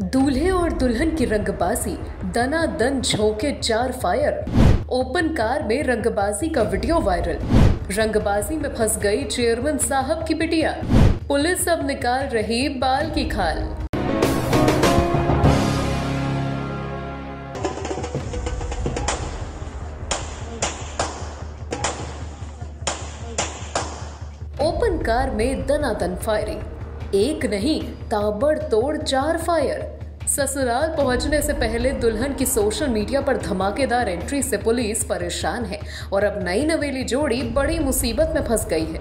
दूल्हे और दुल्हन की रंगबाजी दना दन झोंके चार फायर। ओपन कार में रंगबाजी का वीडियो वायरल। रंगबाजी में फंस गई चेयरमैन साहब की बिटिया पुलिस अब निकाल रही बाल की खाल। ओपन कार में दनादन फायरिंग। एक नहीं ताबड़तोड़ चार फायर। ससुराल पहुँचने से पहले दुल्हन की सोशल मीडिया पर धमाकेदार एंट्री से पुलिस परेशान है और अब नई नवेली जोड़ी बड़ी मुसीबत में फंस गई है।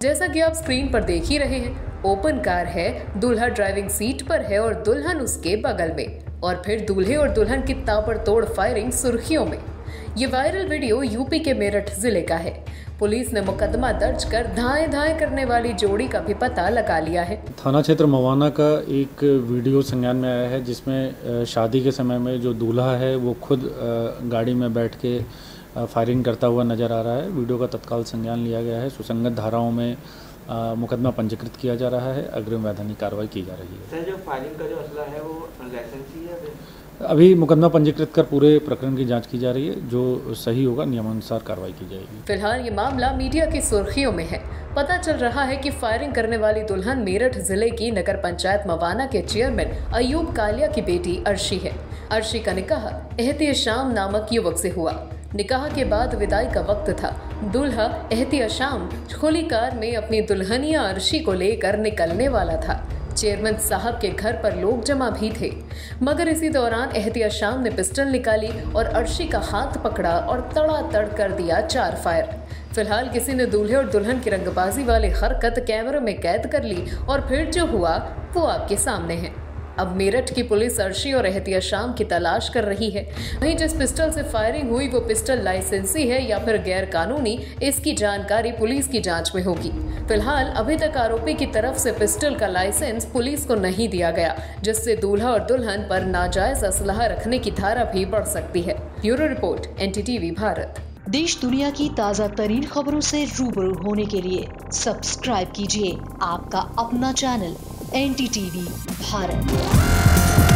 जैसा कि आप स्क्रीन पर देख ही रहे हैं ओपन कार है, दूल्हा ड्राइविंग सीट पर है और दुल्हन उसके बगल में। और फिर दूल्हे और दुल्हन की ताबड़तोड़ फायरिंग सुर्खियों में। ये वायरल वीडियो यूपी के मेरठ ज़िले का है। पुलिस ने मुकदमा दर्ज कर धाए धाए करने वाली जोड़ी का भी पता लगा लिया है। थाना क्षेत्र मवाना का एक वीडियो संज्ञान में आया है, जिसमें शादी के समय में जो दूल्हा है, वो खुद गाड़ी में बैठ के फायरिंग करता हुआ नज़र आ रहा है। वीडियो का तत्काल संज्ञान लिया गया है। सुसंगत धाराओं में मुकदमा पंजीकृत किया जा रहा है। अग्रिम वैधानिक कार्रवाई की जा रही है। सर जो फायरिंग का जो असला है वो लाइसेंसी है फिर? अभी मुकदमा पंजीकृत कर पूरे प्रकरण की जाँच की जा रही है। जो सही होगा नियमानुसार कार्रवाई की जाएगी। फ़िलहाल ये मामला मीडिया की सुर्खियों में है। पता चल रहा है कि फायरिंग करने वाली दुल्हन मेरठ ज़िले की नगर पंचायत मवाना के चेयरमैन अयूब कालिया की बेटी अर्शी है। अर्शी का निकाह एहतिया शाम नामक युवक से हुआ। निकाह के बाद विदाई का वक्त था। दूल्हा एहतिया शाम खुली कार में अपनी दुल्हनिया अर्शी को लेकर निकलने वाला था। चेयरमैन साहब के घर पर लोग जमा भी थे। मगर इसी दौरान एहतिया शाम ने पिस्टल निकाली और अर्शी का हाथ पकड़ा और तड़ातड़ कर दिया चार फायर। फ़िलहाल किसी ने दूल्हे और दुल्हन की रंगबाजी वाली हरकत कैमरे में कैद कर ली और फिर जो हुआ, वो आपके सामने है। अब मेरठ की पुलिस अर्शी और एहतिया शाम की तलाश कर रही है। वहीं जिस पिस्टल से फायरिंग हुई, वो पिस्टल लाइसेंसी है या फिर गैर कानूनी इसकी जानकारी पुलिस की जाँच में होगी। फ़िलहाल, अभी तक आरोपी की तरफ़ से पिस्टल का लाइसेंस पुलिस को नहीं दिया गया, जिससे दूल्हा और दुल्हन पर नाजायज असलाह रखने की धारा भी बढ़ सकती है। Bureau report, NDTV Bharat. देश दुनिया की ताज़ा तरीन खबरों से रूबरू होने के लिए सब्सक्राइब कीजिए आपका अपना चैनल एन भारत।